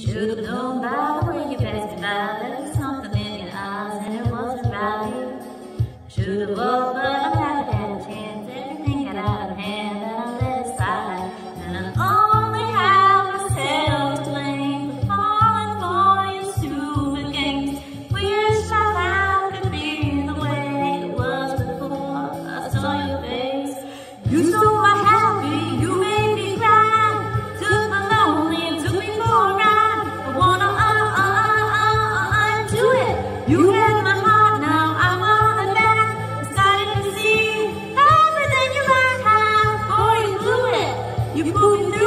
Should've known better when you passed me by, there was something in your eyes and it wasn't right. Should've but I had a chance. Everything got out of hand and I let it slide. And I only have myself to blame for falling for your stupid games. Could be the way it was before I saw your face. You my những buồn đau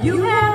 You have